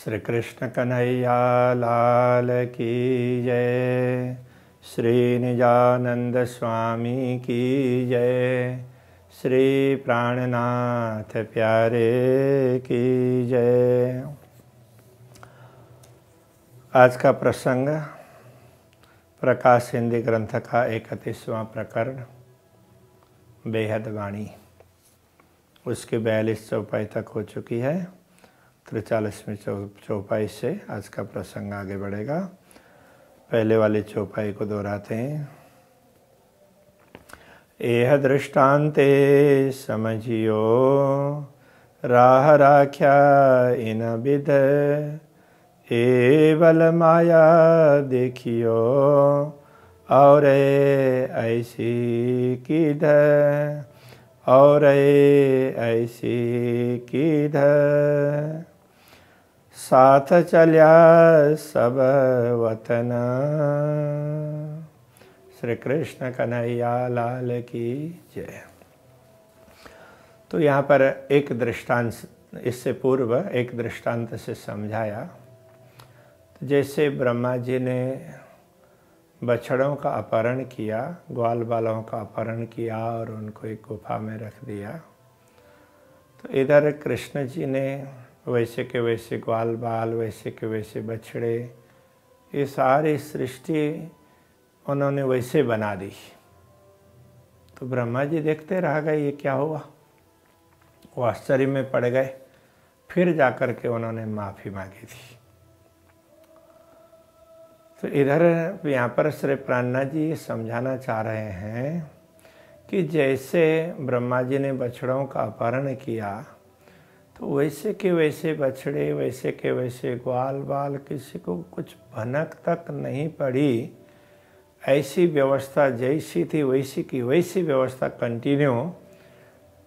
श्री कृष्ण कन्हैया लाल की जय। श्री निजानंद स्वामी की जय श्री प्राणनाथ प्यारे की जय। आज का प्रसंग प्रकाश हिंदी ग्रंथ का इकतीसवां प्रकरण बेहद वाणी। उसकी बयालीस चौपाई तक हो चुकी है। त्रिचालीसवीं चौपाई से आज का प्रसंग आगे बढ़ेगा। पहले वाली चौपाई को दोहराते हैं। एह दृष्टांते समझियो, राह राख्या इन विध एवल माया देखियो, और ऐसी किधर और ऐसी किधर साथ चलिया सब वतन। श्री कृष्ण कन्हैया लाल की जय। तो यहाँ पर एक दृष्टांत, इससे पूर्व एक दृष्टांत से समझाया। जैसे ब्रह्मा जी ने बछड़ों का अपहरण किया, ग्वाल बालों का अपहरण किया और उनको एक गुफा में रख दिया तो इधर कृष्ण जी ने वैसे के वैसे ग्वाल बाल, वैसे के वैसे बछड़े, ये सारी सृष्टि उन्होंने वैसे बना दी। तो ब्रह्मा जी देखते रह गए, ये क्या हुआ? वो आश्चर्य में पड़ गए। फिर जाकर के उन्होंने माफ़ी मांगी थी। तो इधर यहाँ पर श्री प्राणनाथ जी समझाना चाह रहे हैं कि जैसे ब्रह्मा जी ने बछड़ों का अपहरण किया तो वैसे के वैसे बछड़े, वैसे के वैसे ग्वाल बाल किसी को कुछ भनक तक नहीं पड़ी। ऐसी व्यवस्था जैसी थी, वैसी की वैसी व्यवस्था कंटिन्यू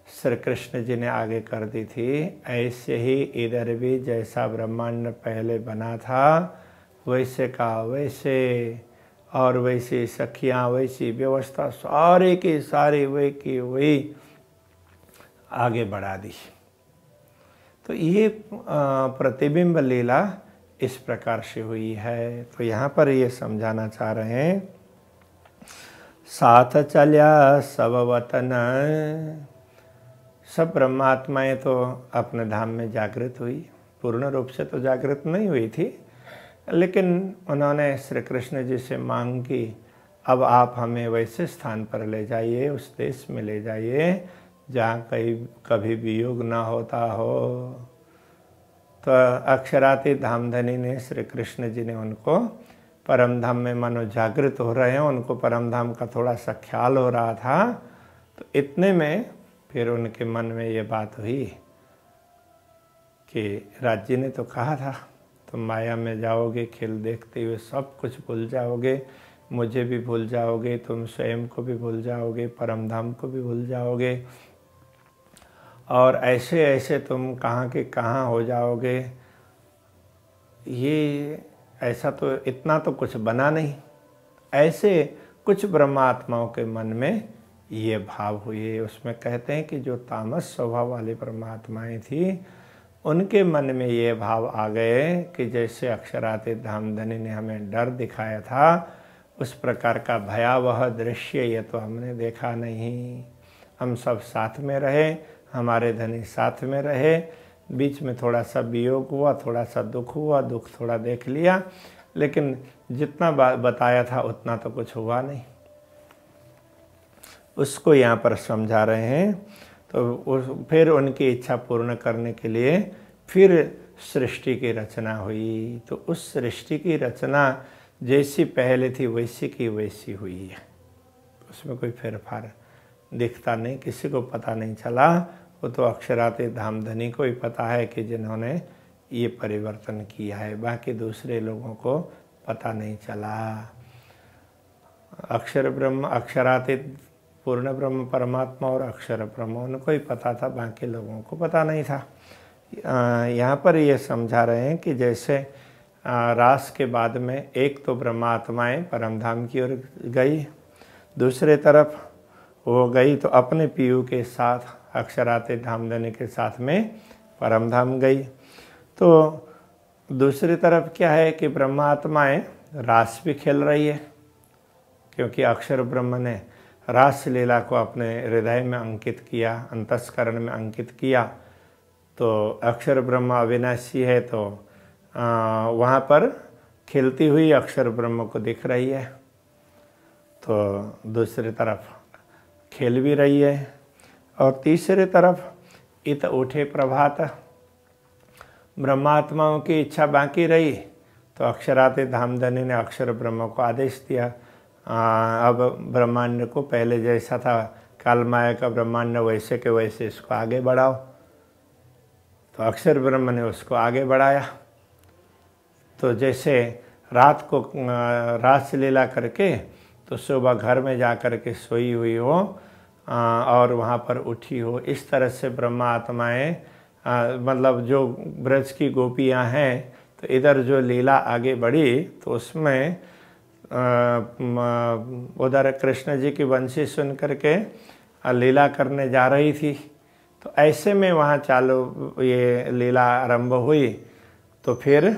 श्री कृष्ण जी ने आगे कर दी थी। ऐसे ही इधर भी जैसा ब्रह्मांड पहले बना था, वैसे का वैसे, और वैसी सखियाँ, वैसी व्यवस्था सारे की सारी वही की वही आगे बढ़ा दी। तो ये प्रतिबिंब लीला इस प्रकार से हुई है। तो यहाँ पर ये समझाना चाह रहे हैं, साथ चलिया सब वतन। सब ब्रह्मात्माएँ तो अपने धाम में जागृत हुई। पूर्ण रूप से तो जागृत नहीं हुई थी, लेकिन उन्होंने श्री कृष्ण जी से मांग की, अब आप हमें वैसे स्थान पर ले जाइए, उस देश में ले जाइए जहाँ कहीं कभी भी योग ना होता हो। तो अक्षराती धामधनी ने श्री कृष्ण जी ने उनको परम धाम में मानो जागृत हो रहे हैं, उनको परम धाम का थोड़ा सा ख्याल हो रहा था। तो इतने में फिर उनके मन में ये बात हुई कि राज्य ने तो कहा था, तुम माया में जाओगे, खेल देखते हुए सब कुछ भूल जाओगे, मुझे भी भूल जाओगे, तुम स्वयं को भी भूल जाओगे परम धाम को भी भूल जाओगे और ऐसे ऐसे तुम कहाँ के कहाँ हो जाओगे? ये, ऐसा तो इतना तो कुछ बना नहीं। ऐसे कुछ ब्रह्मात्माओं के मन में ये भाव हुए। उसमें कहते हैं कि जो तामस स्वभाव वाली परमात्माएँ थी, उनके मन में ये भाव आ गए कि जैसे अक्षरातीत धामधनी ने हमें डर दिखाया था, उस प्रकार का भयावह दृश्य ये तो हमने देखा नहीं। हम सब साथ में रहे हमारे धनी साथ में रहे, बीच में थोड़ा सा वियोग हुआ, थोड़ा सा दुख हुआ, दुख थोड़ा देख लिया, लेकिन जितना बताया था उतना तो कुछ हुआ नहीं। उसको यहाँ पर समझा रहे हैं तो उस, फिर उनकी इच्छा पूर्ण करने के लिए फिर सृष्टि की रचना हुई। तो उस सृष्टि की रचना जैसी पहले थी, वैसी की वैसी हुई है। उसमें कोई फेरफार दिखता नहीं, किसी को पता नहीं चला वो तो अक्षराते धामधनी को ही पता है कि जिन्होंने ये परिवर्तन किया है, बाकी दूसरे लोगों को पता नहीं चला। अक्षर ब्रह्म, अक्षरातीत पूर्ण ब्रह्म, परमात्मा और अक्षर ब्रह्म, उनको ही पता था, बाकी लोगों को पता नहीं था। यहाँ पर ये समझा रहे हैं कि जैसे रास के बाद में एक तो ब्रह्मात्माएँ परमधाम की ओर गई, दूसरे तरफ़ वो गई तो अपने पीयू के साथ अक्षराते धाम देने के साथ में परम धाम गई। तो दूसरी तरफ़ क्या है कि ब्रह्मात्माएँ रास भी खेल रही है, क्योंकि अक्षर ब्रह्म ने रास लीला को अपने हृदय में अंकित किया, अंतस्करण में अंकित किया। तो अक्षर ब्रह्म अविनाशी है तो वहाँ पर खिलती हुई अक्षर ब्रह्म को दिख रही है। तो दूसरी तरफ़ खेल भी रही है। और तीसरे तरफ़ इत उठे प्रभात। ब्रह्मात्माओं की इच्छा बाकी रही तो अक्षराते धामधनी ने अक्षर ब्रह्म को आदेश दिया। आ, अब ब्रह्मांड को पहले जैसा था काल माया का ब्रह्मांड वैसे के वैसे इसको आगे बढ़ाओ। तो अक्षर ब्रह्म ने उसको आगे बढ़ाया। तो जैसे रात को रास लीला करके तो सुबह घर में जा कर के सोई हुई हो और वहाँ पर उठी हो। इस तरह से ब्रह्मा आत्माएँ मतलब जो ब्रज की गोपियाँ हैं तो इधर जो लीला आगे बढ़ी तो उसमें उधर कृष्ण जी की वंशी सुन करके लीला करने जा रही थी। तो ऐसे में वहाँ चालू ये लीला आरंभ हुई। तो फिर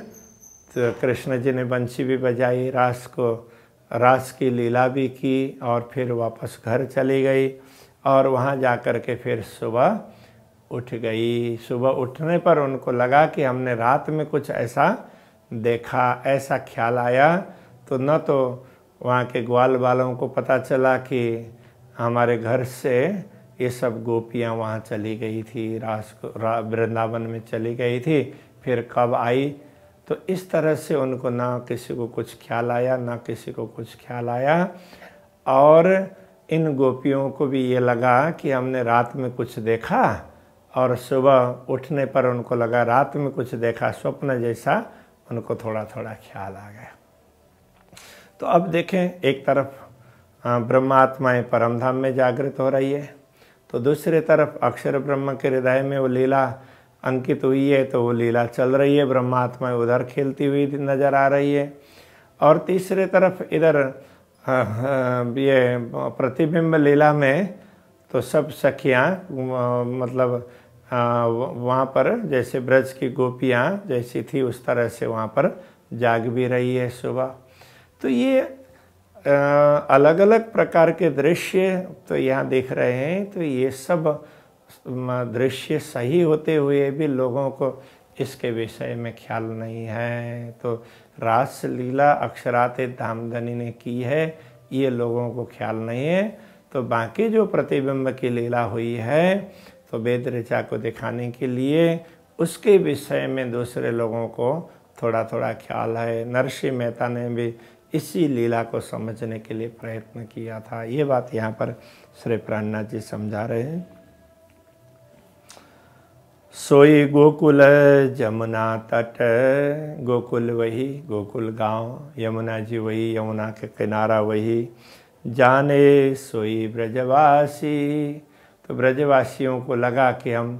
तो कृष्ण जी ने बंशी भी बजाई, रास को, रास की लीला भी की और फिर वापस घर चली गई। और वहाँ जा कर के फिर सुबह उठ गई। सुबह उठने पर उनको लगा कि हमने रात में कुछ ऐसा देखा, ऐसा ख्याल आया। तो न तो वहाँ के ग्वाल वालों को पता चला कि हमारे घर से ये सब गोपियाँ वहाँ चली गई थी, रास को वृंदावन में चली गई थी, फिर कब आई? तो इस तरह से उनको ना किसी को कुछ ख्याल आया, ना किसी को कुछ ख्याल आया। और इन गोपियों को भी ये लगा कि हमने रात में कुछ देखा और सुबह उठने पर उनको लगा, रात में कुछ देखा, स्वप्न जैसा उनको थोड़ा थोड़ा ख्याल आ गया। तो अब देखें, एक तरफ़ ब्रह्मात्माएँ परमधाम में जागृत हो रही है तो दूसरी तरफ़ अक्षर ब्रह्म के हृदय में वो लीला अंकित हुई है तो वो लीला चल रही है, ब्रह्मात्माएँ उधर खेलती हुई नज़र आ रही है। और तीसरे तरफ़ इधर ये प्रतिबिंब लीला में तो सब सखियाँ मतलब वहाँ पर जैसे ब्रज की गोपियाँ जैसी थी, उस तरह से वहाँ पर जाग भी रही है सुबह। तो ये अलग अलग प्रकार के दृश्य तो यहाँ देख रहे हैं तो ये सब दृश्य सही होते हुए भी लोगों को इसके विषय में ख्याल नहीं है। तो रास लीला अक्षराते धामधनी ने की है, ये लोगों को ख्याल नहीं है। तो बाकी जो प्रतिबिंब की लीला हुई है तो वेद ऋचा को दिखाने के लिए उसके विषय में दूसरे लोगों को थोड़ा थोड़ा ख्याल है। नरसिंह मेहता ने भी इसी लीला को समझने के लिए प्रयत्न किया था। ये बात यहाँ पर श्री प्राणनाथ जी समझा रहे हैं। सोई गोकुल जमुना तट। गोकुल वही, गोकुल गाँव। यमुना जी वही, यमुना के किनारा वही। जाने सोई ब्रजवासी। तो ब्रजवासियों को लगा कि हम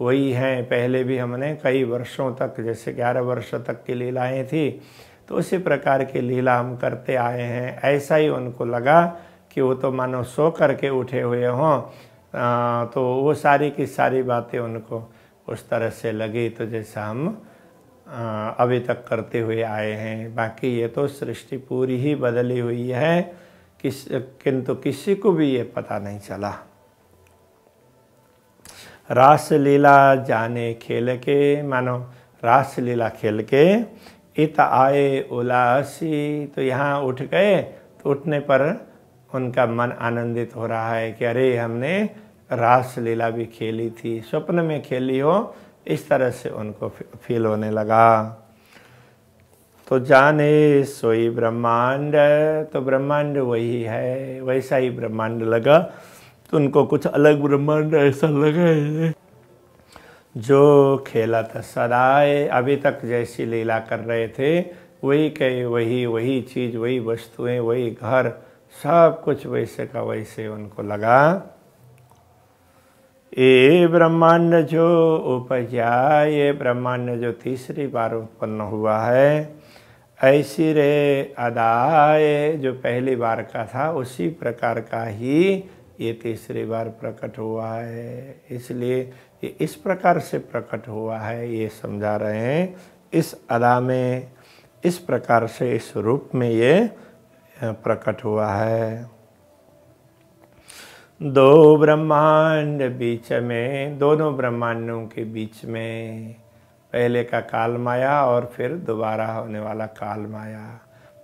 वही हैं। पहले भी हमने कई वर्षों तक, जैसे ग्यारह वर्ष तक की लीलाएँ थी तो उसी प्रकार की लीला हम करते आए हैं। ऐसा ही उनको लगा कि वो तो मानो सो करके उठे हुए हों। तो वो सारी की सारी बातें उनको उस तरह से लगी तो जैसा हम अभी तक करते हुए आए हैं। बाकी ये तो सृष्टि पूरी ही बदली हुई है। किस, किंतु किसी को भी ये पता नहीं चला। रास लीला जाने खेल के, मानो रास लीला खेल के, इत आए उलासी तो यहाँ उठ गए तो उठने पर उनका मन आनंदित हो रहा है कि अरे हमने रास लीला भी खेली थी, स्वप्न में खेली हो, इस तरह से उनको फील होने लगा। तो जाने सोई ब्रह्मांड तो ब्रह्मांड वही है, वैसा ही ब्रह्मांड लगा। तो उनको कुछ अलग ब्रह्मांड ऐसा लगा जो खेला था सदाए अभी तक जैसी लीला कर रहे थे, वही कहे वही वही चीज़, वही वस्तुएँ, वही घर, सब कुछ वैसे का वैसे उनको लगा। ये ब्रह्मांड जो उपजा ये ब्रह्मांड जो तीसरी बार उत्पन्न हुआ है, ऐसी रे अदाए, जो पहली बार का था, उसी प्रकार का ही ये तीसरी बार प्रकट हुआ है। इसलिए ये इस प्रकार से प्रकट हुआ है, ये समझा रहे हैं। इस अदा में, इस प्रकार से, इस रूप में ये प्रकट हुआ है। दो ब्रह्मांड बीच में, दोनों ब्रह्मांडों के बीच में। पहले का काल माया और फिर दोबारा होने वाला काल माया।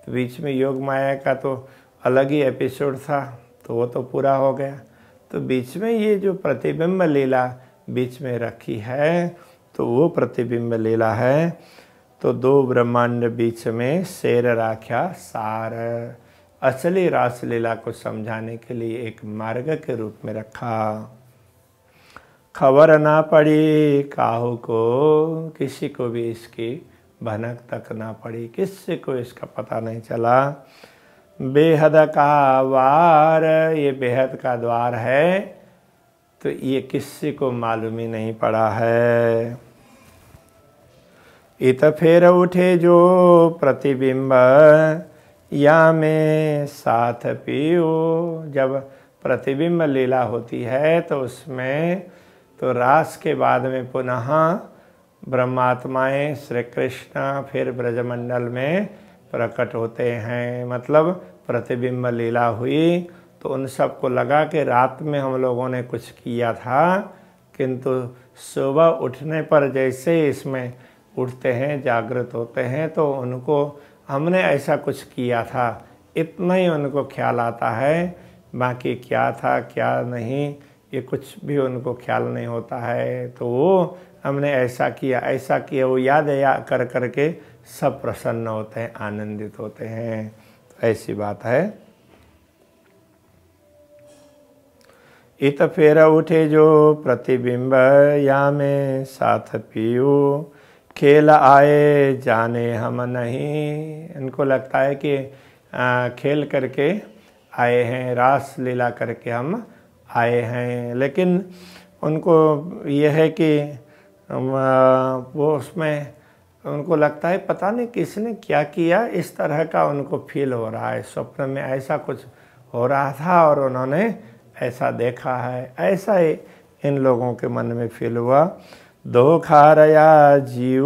तो बीच में योग माया का तो अलग ही एपिसोड था तो वो तो पूरा हो गया। तो बीच में ये जो प्रतिबिंब लीला बीच में रखी है तो वो प्रतिबिंब लीला है। तो दो ब्रह्मांड बीच में शेर, राख्या, सार। असली रासलीला को समझाने के लिए एक मार्ग के रूप में रखा। खबर ना पड़ी काहू को, किसी को भी इसकी भनक तक ना पड़ी किसी को इसका पता नहीं चला। बेहद का वार, ये बेहद का द्वार है तो ये किसी को मालूम ही नहीं पड़ा है। इत फिर उठे जो प्रतिबिंब या में साथ पियो। जब प्रतिबिंब लीला होती है तो उसमें तो रास के बाद में पुनः ब्रह्मात्माएँ श्री कृष्ण फिर ब्रजमंडल में प्रकट होते हैं। मतलब प्रतिबिंब लीला हुई तो उन सबको लगा कि रात में हम लोगों ने कुछ किया था, किंतु सुबह उठने पर जैसे इसमें उठते हैं, जागृत होते हैं तो उनको हमने ऐसा कुछ किया था। इतना ही उनको ख्याल आता है। बाकी क्या था, क्या नहीं, ये कुछ भी उनको ख्याल नहीं होता है। तो वो हमने ऐसा किया ऐसा किया, वो याद या कर करके सब प्रसन्न होते हैं, आनंदित होते हैं। तो ऐसी बात है। इत फेर उठे जो प्रतिबिंब या में साथ पियो। खेल आए, जाने हम नहीं। इनको लगता है कि खेल करके आए हैं, रास लीला करके हम आए हैं। लेकिन उनको यह है कि वो उसमें उनको लगता है पता नहीं किसने क्या किया, इस तरह का उनको फील हो रहा है। स्वप्न में ऐसा कुछ हो रहा था और उन्होंने ऐसा देखा है। ऐसा ही इन लोगों के मन में फील हुआ। दो खा रया जीव।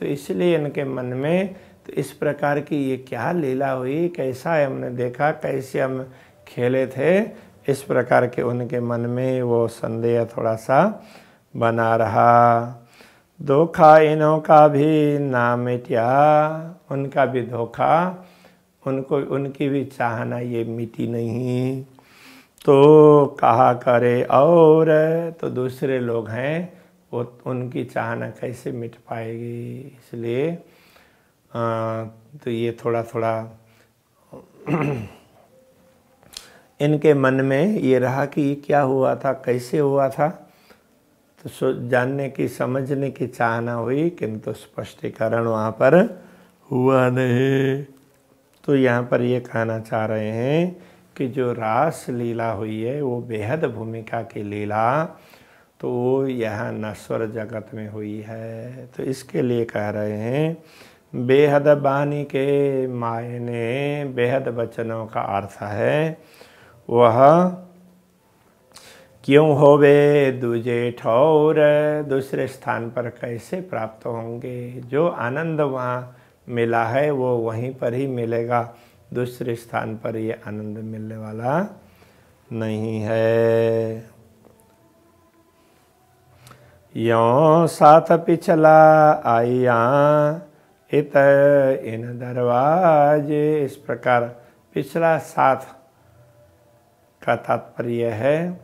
तो इसलिए इनके मन में तो इस प्रकार की ये क्या लीला हुई? कैसा हमने देखा? कैसे हम खेले थे? इस प्रकार के उनके मन में वो संदेह थोड़ा सा बना रहा। धोखा इनों का भी ना मिटिया उनका भी धोखा। उनको, उनकी भी चाहना ये मिटी नहीं। तो कहा करे और तो दूसरे लोग हैं वो उनकी चाहना कैसे मिट पाएगी इसलिए तो ये थोड़ा थोड़ा इनके मन में ये रहा कि ये क्या हुआ था, कैसे हुआ था तो जानने की, समझने की चाहना हुई, किंतु स्पष्टीकरण वहाँ पर हुआ नहीं। तो यहाँ पर ये कहना चाह रहे हैं कि जो रास लीला हुई है, वो बेहद भूमिका की लीला तो यह नश्वर जगत में हुई है। तो इसके लिए कह रहे हैं, बेहद बानी के मायने बेहद वचनों का अर्थ है, वह क्यों होवे दूजे ठौर, दूसरे स्थान पर कैसे प्राप्त होंगे? जो आनंद वहाँ मिला है, वो वहीं पर ही मिलेगा। दूसरे स्थान पर ये आनंद मिलने वाला नहीं है। यो साथ पिछला आइया इत इन दरवाजे। इस प्रकार पिछला साथ का तात्पर्य है।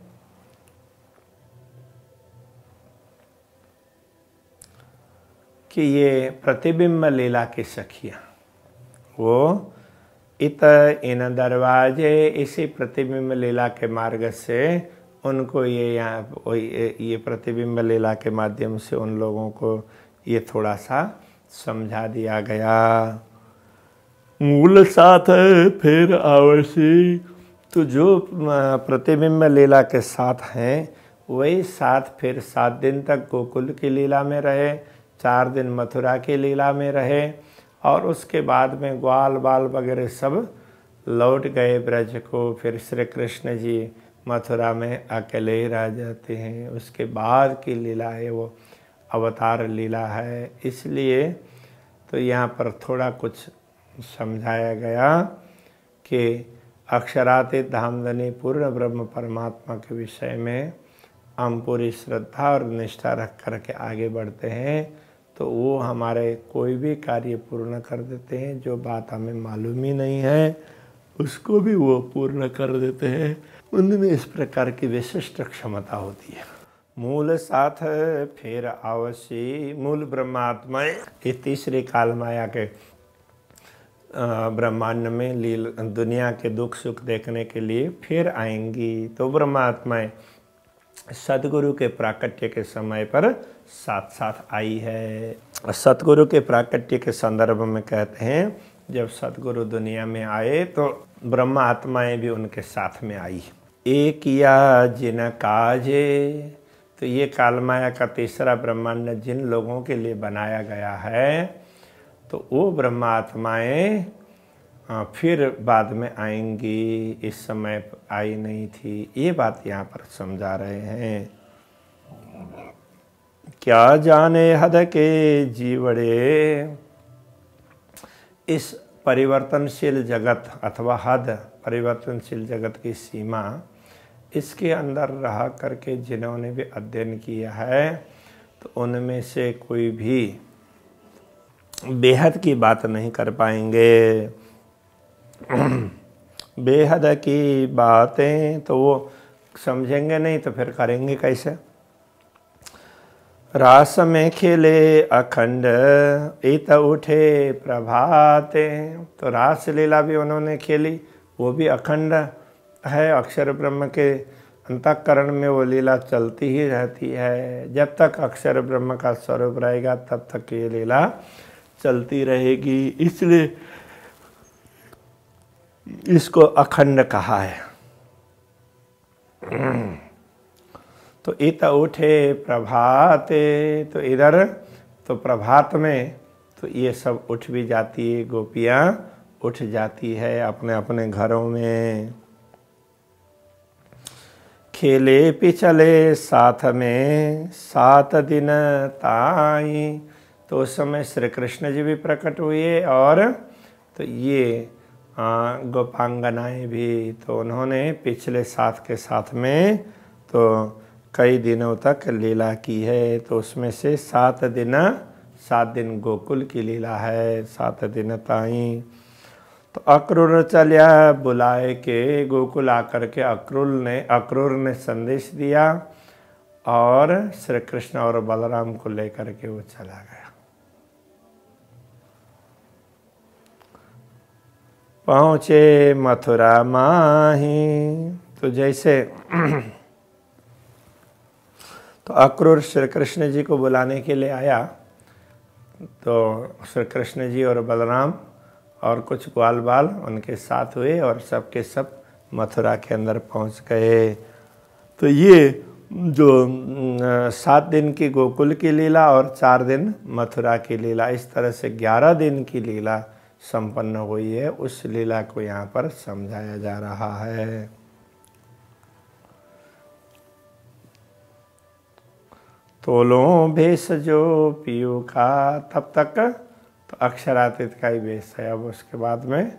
कि ये प्रतिबिंब लीला की सखिया, वो इत इन दरवाजे, इसी प्रतिबिंब लीला के मार्ग से उनको ये यहाँ ये प्रतिबिंब लीला के माध्यम से उन लोगों को ये थोड़ा सा समझा दिया गया। मूल साथ है, फिर आवश्य तो जो प्रतिबिंब लीला के साथ हैं, वही साथ फिर सात दिन तक गोकुल की लीला में रहे, चार दिन मथुरा की लीला में रहे, और उसके बाद में ग्वाल बाल वगैरह सब लौट गए ब्रज को। फिर श्री कृष्ण जी मथुरा में अकेले ही रह जाते हैं। उसके बाद की लीला है, वो अवतार लीला है। इसलिए तो यहाँ पर थोड़ा कुछ समझाया गया कि अक्षरातीत धामधनी पूर्ण ब्रह्म परमात्मा के विषय में हम पूरी श्रद्धा और निष्ठा रख कर के आगे बढ़ते हैं तो वो हमारे कोई भी कार्य पूर्ण कर देते हैं, जो बात हमें मालूम ही नहीं है। उसको भी वो पूर्ण कर देते हैं। उनमें इस प्रकार की विशिष्ट क्षमता होती है। मूल साथ फिर अवश्य मूल ब्रह्मात्मा ये तीसरे काल माया के ब्रह्मांड में लील, दुनिया के दुख सुख देखने के लिए फिर आएँगी। तो ब्रह्मात्माएँ सदगुरु के प्राकट्य के समय पर साथ साथ आई है। सतगुरु के प्राकट्य के संदर्भ में कहते हैं जब सदगुरु दुनिया में आए तो ब्रह्म आत्माएँ भी उनके साथ में आई। एक या जिन काजे तो ये कालमाया का तीसरा ब्रह्मांड जिन लोगों के लिए बनाया गया है तो वो ब्रह्म ब्रह्मात्माएँ फिर बाद में आएँगी। इस समय आई नहीं थी। ये बात यहाँ पर समझा रहे हैं। क्या जाने हद के जीवड़े इस परिवर्तनशील जगत अथवा हद परिवर्तनशील जगत की सीमा इसके अंदर रह करके जिन्होंने भी अध्ययन किया है तो उनमें से कोई भी बेहद की बात नहीं कर पाएँगे। बेहद की बातें तो वो समझेंगे नहीं तो फिर करेंगे कैसे? रास में खेले अखंड इत उठे प्रभाते। तो रास लीला भी उन्होंने खेली, वो भी अखंड है। अक्षर ब्रह्म के अंतकरण में वो लीला चलती ही रहती है। जब तक अक्षर ब्रह्म का स्वरूप रहेगा, तब तक ये लीला चलती रहेगी। इसलिए इसको अखंड कहा है। तो इत उठे प्रभाते तो इधर तो प्रभात में तो ये सब उठ भी जाती है, गोपियाँ उठ जाती है अपने अपने घरों में। खेले पिछले साथ में, सात दिन ताई तो उस समय श्री कृष्ण जी भी प्रकट हुए और तो ये गोपांगनाएँ भी तो उन्होंने पिछले साथ के साथ में तो कई दिनों तक लीला की है तो उसमें से सात दिन सात दिन गोकुल की लीला है, सात दिन ताई। तो अक्रूर चलिया, बुलाए के गोकुल आकर के अक्रूर ने अक्रूर ने संदेश दिया और श्री कृष्ण और बलराम को लेकर के वो चला गया। पहुँचे मथुरा माही। तो जैसे तो अक्रूर श्री कृष्ण जी को बुलाने के लिए आया। तो श्री कृष्ण जी और बलराम और कुछ ग्वाल बाल उनके साथ हुए और सब के सब मथुरा के अंदर पहुँच गए। तो ये जो सात दिन की गोकुल की लीला और चार दिन मथुरा की लीला, इस तरह से ग्यारह दिन की लीला संपन्न हुई है, उस लीला को यहाँ पर समझाया जा रहा है। तोलो भेष जो पियो का, तब तक तो अक्षरातीत का ही भेष है। अब उसके बाद में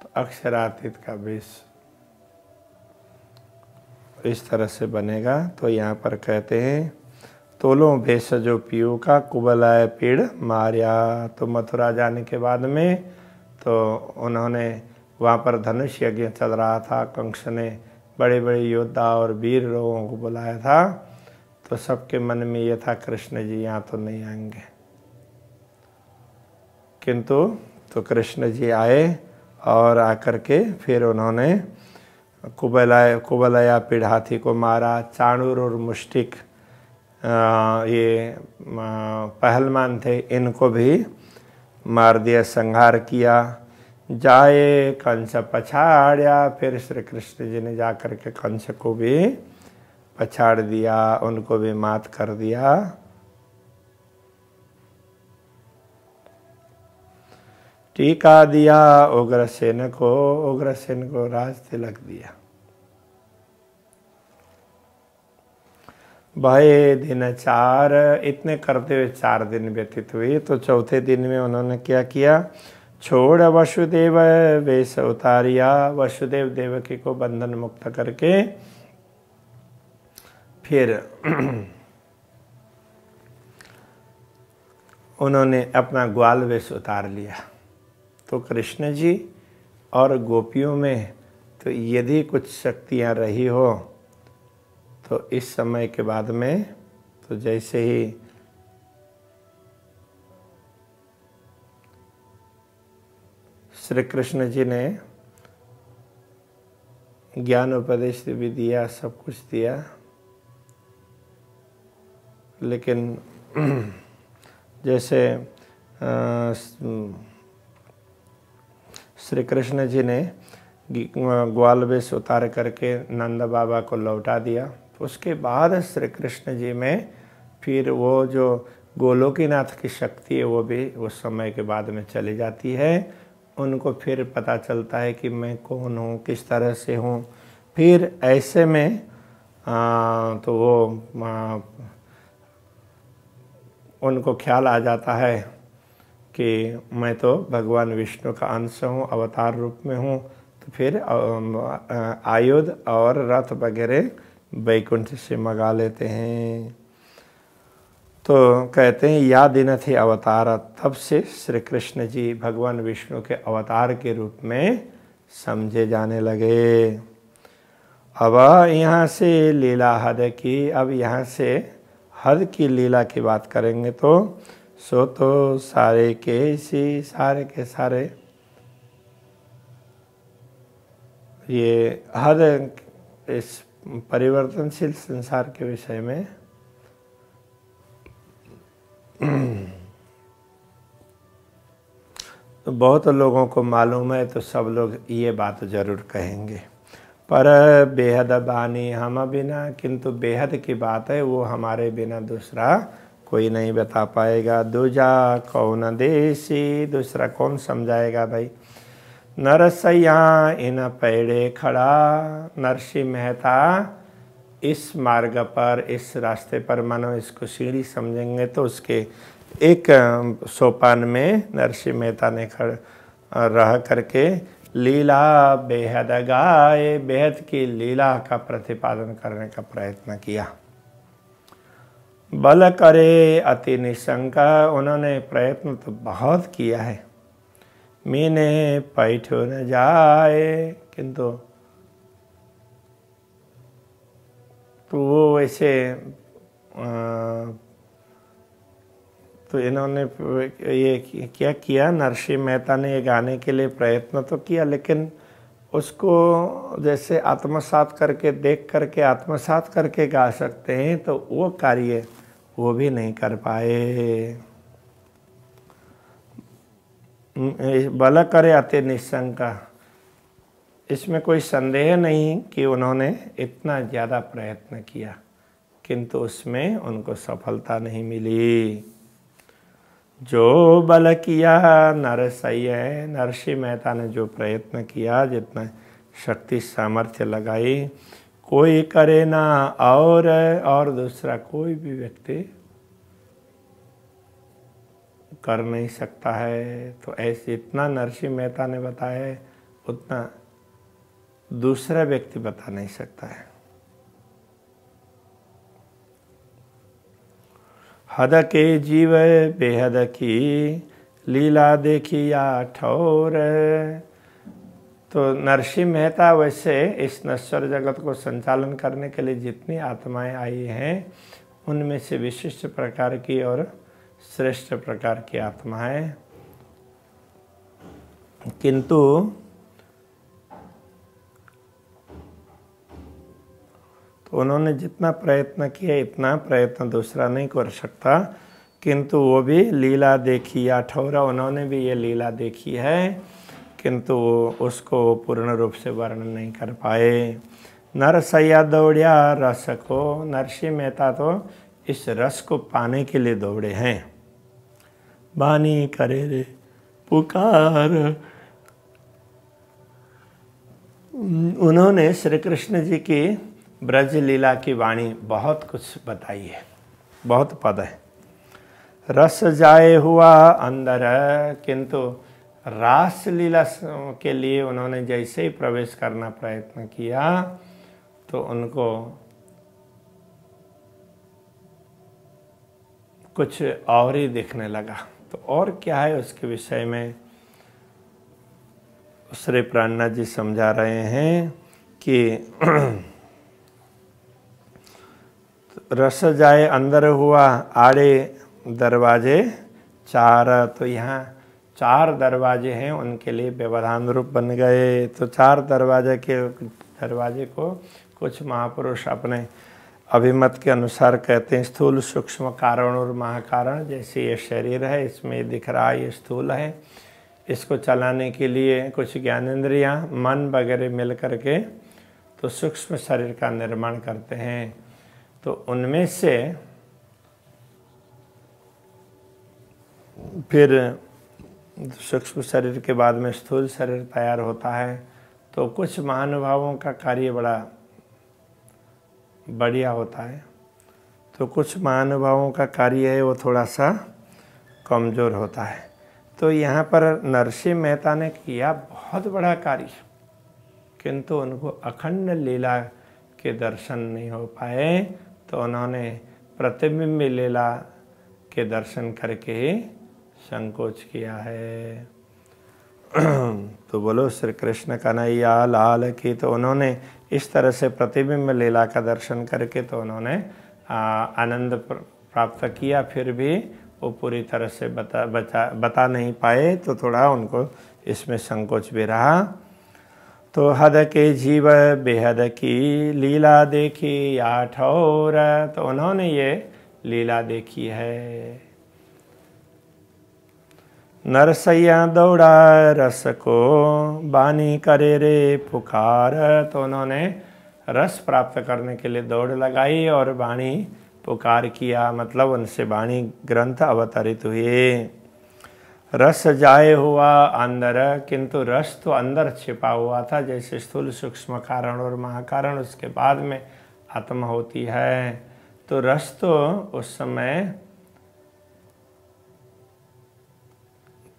तो अक्षरातीत का भेष इस तरह से बनेगा। तो यहाँ पर कहते हैं, तोलो भेषजो पियो का कुबलाय पीड़ मारिया। तो मथुरा जाने के बाद में तो उन्होंने वहाँ पर धनुष यज्ञ चल रहा था। कंक्ष ने बड़े बड़े योद्धा और वीर लोगों को बुलाया था। तो सबके मन में ये था, कृष्ण जी यहाँ तो नहीं आएँगे। किंतु तो कृष्ण जी आए और आकर के फिर उन्होंने कुबलाय, कुबलया पीड़ हाथी को मारा, चाणूर और मुष्टिक ये पहलवान थे, इनको भी मार दिया, संहार किया। जाए कंस पछाड़िया, फिर श्री कृष्ण जी ने जाकर के कंस को भी पछाड़ दिया, उनको भी मात कर दिया। टीका दिया, उग्रसेन को उग्रसेन को राज तिलक दिया। भय दिन चार, इतने करते हुए चार दिन व्यतीत हुए। तो चौथे दिन में उन्होंने क्या किया? छोड़ वसुदेव, वेश उतारिया। वसुदेव देवकी को बंधन मुक्त करके फिर उन्होंने अपना ग्वाल वेश उतार लिया। तो कृष्ण जी और गोपियों में तो यदि कुछ शक्तियाँ रही हो तो इस समय के बाद में तो जैसे ही श्री कृष्ण जी ने ज्ञान उपदेश भी दिया, सब कुछ दिया लेकिन जैसे श्री कृष्ण जी ने ग्वाल वेश उतार करके नंद बाबा को लौटा दिया। उसके बाद श्री कृष्ण जी में फिर वो जो गोलोकीनाथ की शक्ति है वो भी उस समय के बाद में चली जाती है। उनको फिर पता चलता है कि मैं कौन हूँ किस तरह से हूँ। फिर ऐसे में आ, तो वो आ, उनको ख्याल आ जाता है कि मैं तो भगवान विष्णु का अंश हूँ, अवतार रूप में हूँ। तो फिर आयुध और रथ वगैरह वैकुंठ से मंगा लेते हैं। तो कहते हैं, या दिन थे अवतार, तब से श्री कृष्ण जी भगवान विष्णु के अवतार के रूप में समझे जाने लगे। अब यहाँ से लीला हद की, अब यहाँ से हद की लीला की बात करेंगे तो सो तो सारे के सी सारे के सारे। ये हद इस परिवर्तनशील संसार के विषय में तो बहुत लोगों को मालूम है तो सब लोग ये बात ज़रूर कहेंगे। पर बेहद बानी हम बिना, किंतु बेहद की बात है, वो हमारे बिना दूसरा कोई नहीं बता पाएगा। दूजा कौन देसी, दूसरा कौन समझाएगा भाई? नरसैया इन पेड़े खड़ा नरसिंह मेहता इस मार्ग पर, इस रास्ते पर मानो इसको सीढ़ी समझेंगे तो उसके एक सोपान में नरसिंह मेहता ने खड़, रह करके लीला, बेहद गाय, बेहद की लीला का प्रतिपादन करने का प्रयत्न किया। बल करे अति निशंका, उन्होंने प्रयत्न तो बहुत किया है। मीने पैठो न जाए, किंतु तो वो वैसे तो इन्होंने ये क्या किया? नरसिंह मेहता ने ये गाने के लिए प्रयत्न तो किया, लेकिन उसको जैसे आत्मसात करके, देख करके आत्मसात करके गा सकते हैं तो वो कार्य वो भी नहीं कर पाए। बल करे अति निशंका। इसमें कोई संदेह नहीं कि उन्होंने इतना ज़्यादा प्रयत्न किया, किंतु उसमें उनको सफलता नहीं मिली। जो बल किया नरसैय नरसिंह मेहता ने जो प्रयत्न किया, जितना शक्ति सामर्थ्य लगाई, कोई करे ना और और दूसरा कोई भी व्यक्ति कर नहीं सकता है। तो ऐसे इतना नरसिंह मेहता ने बताया उतना दूसरा व्यक्ति बता नहीं सकता है। हद के जीव बेहद की, लीला देखी या ठौर। तो नरसिंह मेहता वैसे इस नश्वर जगत को संचालन करने के लिए जितनी आत्माएँ आई हैं, उनमें से विशिष्ट प्रकार की और श्रेष्ठ प्रकार की आत्माएँ। किंतु उन्होंने जितना प्रयत्न किया, इतना प्रयत्न दूसरा नहीं कर सकता। किंतु वो भी लीला देखी, या ठौरा उन्होंने भी ये लीला देखी है, किंतु उसको पूर्ण रूप से वर्णन नहीं कर पाए। नरसैया दौड़िया रस को नरसिंह मेहता तो इस रस को पाने के लिए दौड़े हैं। बानी करे रे, पुकार। उन्होंने श्री कृष्ण जी की ब्रज लीला की वाणी बहुत कुछ बताई है, बहुत पद है। रस जाए हुआ अंदर, किंतु रास लीला के लिए उन्होंने जैसे ही प्रवेश करना प्रयत्न किया तो उनको कुछ और ही दिखने लगा। तो और क्या है उसके विषय में? श्री प्राणनाथ जी समझा रहे हैं कि रस जाए, अंदर हुआ आड़े दरवाजे, चार तो यहाँ चार दरवाजे हैं, उनके लिए व्यवधान रूप बन गए। तो चार दरवाजे के, दरवाजे को कुछ महापुरुष अपने अभिमत के अनुसार कहते हैं, स्थूल सूक्ष्म कारण और महाकारण, जैसे ये शरीर है, इसमें दिख रहा है ये स्थूल है। इसको चलाने के लिए कुछ ज्ञानेन्द्रियाँ, मन वगैरह मिल करके तो सूक्ष्म शरीर का निर्माण करते हैं। तो उनमें से फिर सूक्ष्म शरीर के बाद में स्थूल शरीर तैयार होता है। तो कुछ महानुभावों का कार्य बड़ा बढ़िया होता है। तो कुछ महानुभावों का कार्य है, वो थोड़ा सा कमज़ोर होता है। तो यहाँ पर नरसिंह मेहता ने किया बहुत बड़ा कार्य, किंतु उनको अखंड लीला के दर्शन नहीं हो पाए। तो उन्होंने प्रतिबिंब लीला के दर्शन करके ही संकोच किया है। तो बोलो, श्री कृष्ण कन्हैया लाल की तो उन्होंने इस तरह से प्रतिबिंब लीला का दर्शन करके तो उन्होंने आनंद प्राप्त किया, फिर भी वो पूरी तरह से बता, बचा, बता नहीं पाए तो थोड़ा उनको इसमें संकोच भी रहा। तो हद के जीव बेहद की लीला देखी या तो उन्होंने ये लीला देखी है। नरसैया दौड़ा, रस को बानी करे रे पुकार तो उन्होंने रस प्राप्त करने के लिए दौड़ लगाई और बाणी पुकार किया मतलब उनसे बाणी ग्रंथ अवतरित हुए। रस जाए हुआ अंदर, किंतु रस तो अंदर छिपा हुआ था, जैसे स्थूल सूक्ष्म कारण और महाकारण उसके बाद में आत्मा होती है। तो रस तो उस समय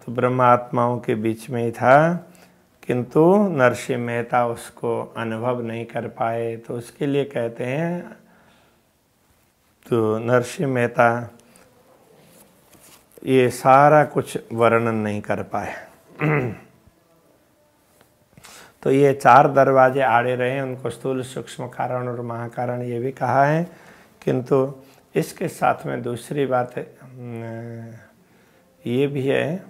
तो ब्रह्मात्माओं के बीच में ही था, किंतु नरसिंह मेहता उसको अनुभव नहीं कर पाए। तो उसके लिए कहते हैं तो नरसिंह मेहता ये सारा कुछ वर्णन नहीं कर पाए। तो ये चार दरवाजे आड़े रहे, उनको स्थूल सूक्ष्म कारण और महाकारण ये भी कहा है। किंतु इसके साथ में दूसरी बात ये भी है,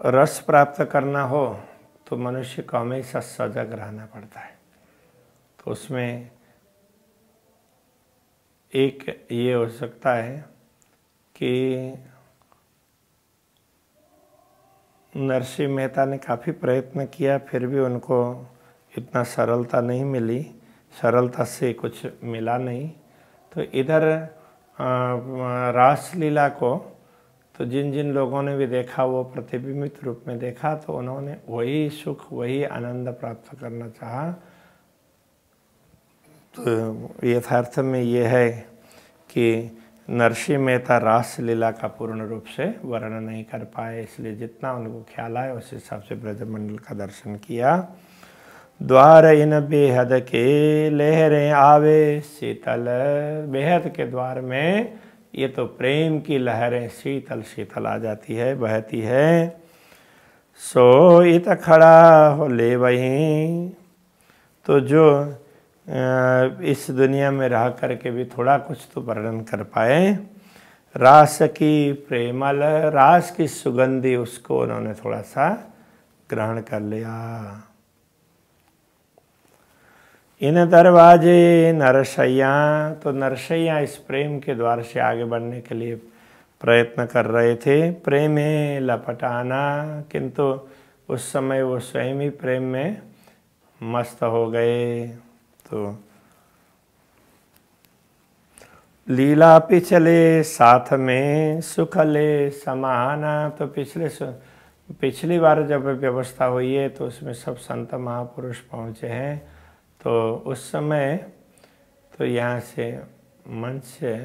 रस प्राप्त करना हो तो मनुष्य को हमेशा सजग रहना पड़ता है। तो उसमें एक ये हो सकता है कि नरसिंह मेहता ने काफ़ी प्रयत्न किया, फिर भी उनको इतना सरलता नहीं मिली। सरलता से कुछ मिला नहीं। तो इधर रासलीला को तो जिन जिन लोगों ने भी देखा, वो प्रतिबिंबित रूप में देखा तो उन्होंने वही सुख, वही आनंद प्राप्त करना चाहा। तो यथार्थ में ये है कि नरसिंह मेहता रास लीला का पूर्ण रूप से वर्णन नहीं कर पाए, इसलिए जितना उनको ख्याल आए उस हिसाब से ब्रजमंडल का दर्शन किया। द्वार इन बेहद के लहरें आवे, शीतल, बेहद के द्वार में ये तो प्रेम की लहरें शीतल शीतल आ जाती है, बहती है। सो इत खड़ा हो ले वहीं तो जो इस दुनिया में रह करके भी थोड़ा कुछ तो वर्णन कर पाए। रास की प्रेमल, रास की सुगंधी उसको उन्होंने थोड़ा सा ग्रहण कर लिया। इन दरवाजे नरसैया तो नरसैया इस प्रेम के द्वार से आगे बढ़ने के लिए प्रयत्न कर रहे थे। प्रेम लपटाना, किंतु उस समय वो स्वयं ही प्रेम में मस्त हो गए। तो। लीला पिछले साथ में सुखले समाना। तो पिछले पिछली बार जब व्यवस्था हुई है तो उसमें सब संत महापुरुष पहुँचे हैं। तो उस समय तो यहाँ से मंच से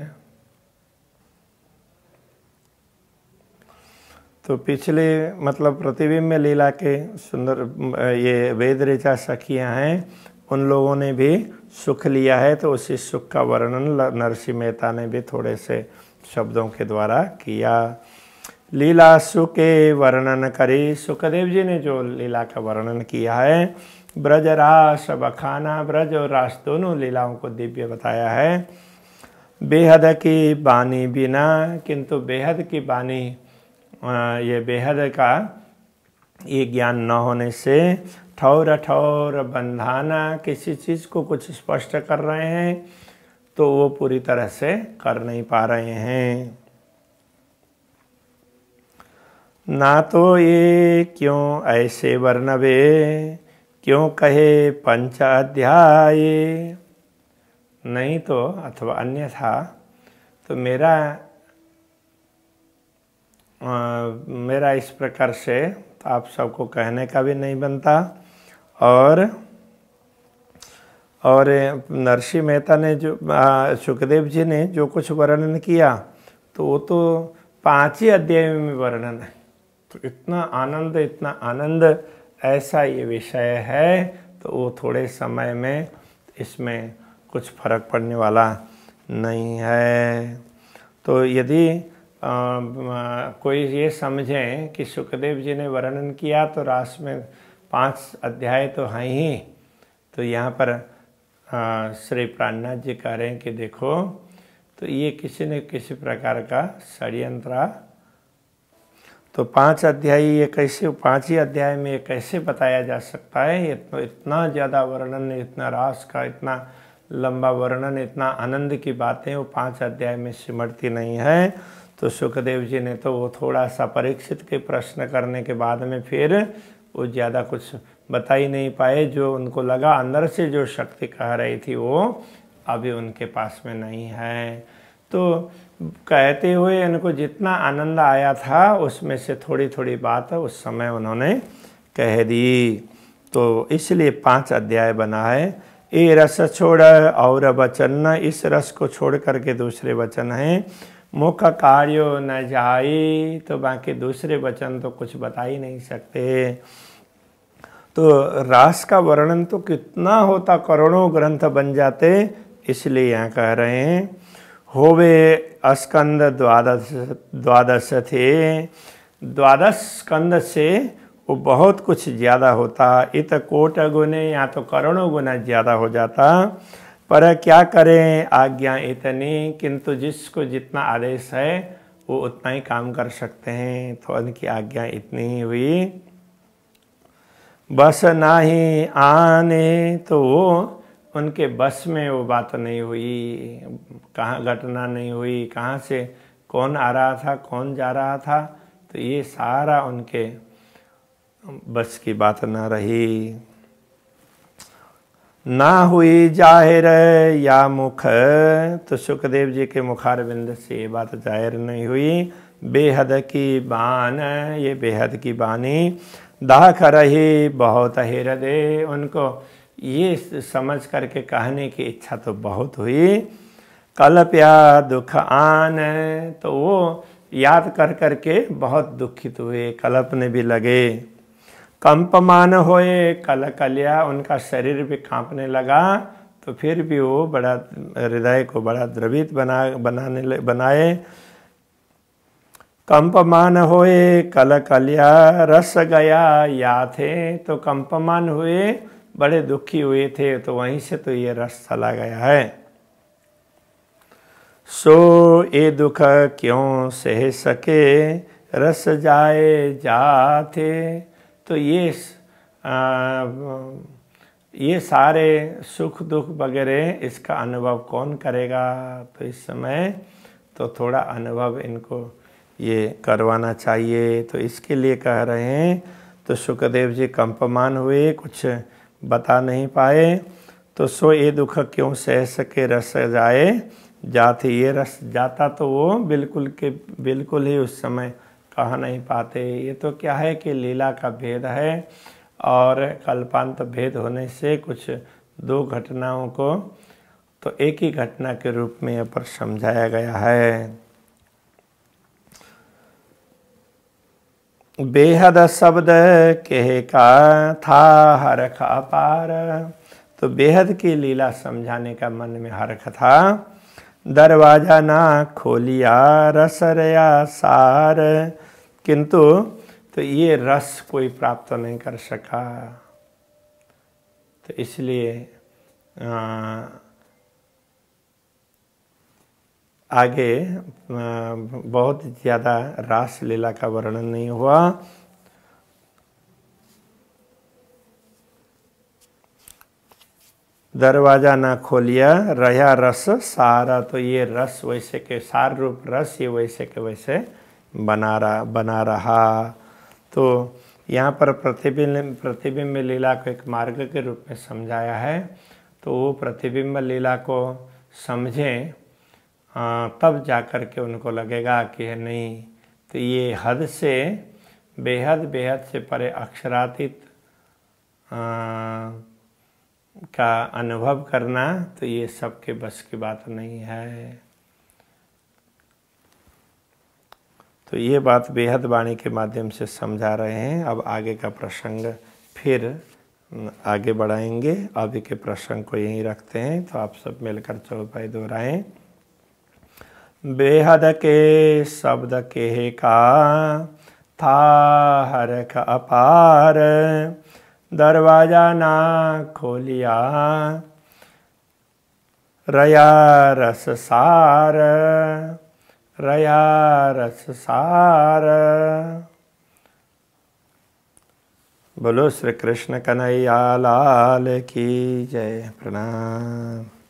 तो पिछले मतलब प्रतिबिंब में लीला के सुंदर, ये वेद ऋचा सखियाँ हैं। उन लोगों ने भी सुख लिया है तो उसी सुख का वर्णन नरसिंह मेहता ने भी थोड़े से शब्दों के द्वारा किया। लीला सुखे वर्णन करी। सुखदेव जी ने जो लीला का वर्णन किया है, ब्रज रास बखाना ब्रज और रास दोनों लीलाओं को दिव्य बताया है। बेहद की बानी बिना, किंतु बेहद की बानी ये बेहद का, ये ज्ञान न होने से ठौर ठौर बंधाना किसी चीज़ को कुछ स्पष्ट कर रहे हैं तो वो पूरी तरह से कर नहीं पा रहे हैं। ना तो ये क्यों ऐसे वर्णवे क्यों कहे पंच अध्याय? नहीं तो अथवा अन्य था तो मेरा आ, मेरा इस प्रकार से आप सबको कहने का भी नहीं बनता। और और नरसिंह मेहता ने जो सुखदेव जी ने जो कुछ वर्णन किया तो वो तो पाँच ही अध्याय में वर्णन है। तो इतना आनंद इतना आनंद ऐसा ये विषय है तो वो थोड़े समय में इसमें कुछ फ़र्क पड़ने वाला नहीं है। तो यदि आ, कोई ये समझें कि सुखदेव जी ने वर्णन किया तो रास में पाँच अध्याय तो हैं ही। तो यहाँ पर श्री प्राणनाथ जी कह रहे हैं कि देखो तो ये किसी न किसी प्रकार का षडयंत्र तो पाँच अध्याय ये कैसे, पाँच ही अध्याय में ये कैसे बताया जा सकता है? इतना इतना ज़्यादा वर्णन, इतना रास का, इतना लंबा वर्णन, इतना आनंद की बातें वो पाँच अध्याय में सिमटती नहीं है। तो सुखदेव जी ने तो वो थोड़ा सा परीक्षित के प्रश्न करने के बाद में फिर वो ज़्यादा कुछ बता ही नहीं पाए, जो उनको लगा अंदर से जो शक्ति कह रही थी वो अभी उनके पास में नहीं है। तो कहते हुए उनको जितना आनंद आया था, उसमें से थोड़ी थोड़ी बात उस समय उन्होंने कह दी। तो इसलिए पाँच अध्याय बना है। ये रस छोड़ और वचन, इस रस को छोड़ करके दूसरे वचन हैं। मुख कार्यो न जाए तो बाकी दूसरे वचन तो कुछ बता ही नहीं सकते। तो रास का वर्णन तो कितना होता करोड़ों ग्रंथ बन जाते, इसलिए यहाँ कह रहे हैं, होवे स्कंद द्वादश द्वादश थे। द्वादश स्कंद से वो बहुत कुछ ज़्यादा होता, इत कोट गुने या तो करोड़ों गुना ज़्यादा हो जाता। पर क्या करें? आज्ञा इतनी, किंतु जिसको जितना आदेश है, वो उतना ही काम कर सकते हैं। तो उनकी आज्ञा इतनी ही हुई। बस ना ही आने तो वो उनके बस में वो बात नहीं हुई। कहाँ घटना नहीं हुई? कहाँ से कौन आ रहा था? कौन जा रहा था? तो ये सारा उनके बस की बात ना रही। ना हुई ज़ाहिर या मुख। तो सुखदेव जी के मुखार बिंद से ये बात ज़ाहिर नहीं हुई। बेहद की बान, ये बेहद की बानी। दाख रही बहुत हृदय उनको। ये समझ करके कहने की इच्छा तो बहुत हुई। कल्प्या दुख आन तो वो याद कर करके बहुत दुखित हुए। कल्पने भी लगे। कंपमान होए कल कलिया उनका शरीर भी कांपने लगा तो फिर भी वो बड़ा, हृदय को बड़ा द्रवित बना, बनाने बनाए। कंपमान होए कल कलिया रस गया, या थे तो कंपमान हुए, बड़े दुखी हुए थे तो वहीं से तो ये रस चला गया है। सो ये दुख क्यों सह सके, रस जाए जाते तो ये आ, ये सारे सुख दुख वगैरह इसका अनुभव कौन करेगा? तो इस समय तो थोड़ा अनुभव इनको ये करवाना चाहिए। तो इसके लिए कह रहे हैं तो सुखदेव जी कंपमान हुए कुछ बता नहीं पाए। तो सो ये दुख क्यों सह सके रस जाए? जाते ये रस जाता तो वो बिल्कुल के बिल्कुल ही उस समय कह नहीं पाते। ये तो क्या है कि लीला का भेद है और कल्पांत भेद होने से कुछ दो घटनाओं को तो एक ही घटना के रूप में यहाँ पर समझाया गया है। बेहद शब्द कहे का था हरख अपार। तो बेहद की लीला समझाने का मन में हरख था। दरवाज़ा ना खोलिया रसरया सार। किंतु तो ये रस कोई प्राप्त नहीं कर सका। तो इसलिए आगे बहुत ज़्यादा रास लीला का वर्णन नहीं हुआ। दरवाज़ा ना खोलिया रहा रस, सारा तो ये रस वैसे के सार रूप रस ये वैसे के वैसे बना रहा बना रहा। तो यहाँ पर प्रतिबिंब प्रतिबिंब लीला को एक मार्ग के रूप में समझाया है। तो वो प्रतिबिंब लीला को समझें तब जा कर के उनको लगेगा कि नहीं तो ये हद से, बेहद बेहद से परे अक्षरातीत का अनुभव करना तो ये सबके बस की बात नहीं है। तो ये बात बेहद वाणी के माध्यम से समझा रहे हैं। अब आगे का प्रसंग फिर आगे बढ़ाएँगे। अभी के प्रसंग को यहीं रखते हैं। तो आप सब मिलकर चौपाई दोहराएँ। बेहद के शब्द के का, था हरख अपार। दरवाज़ा ना खोलिया। रया रस सार, रया रस सार। बोलो श्री कृष्ण कन्हैया लाल की जय प्रणाम।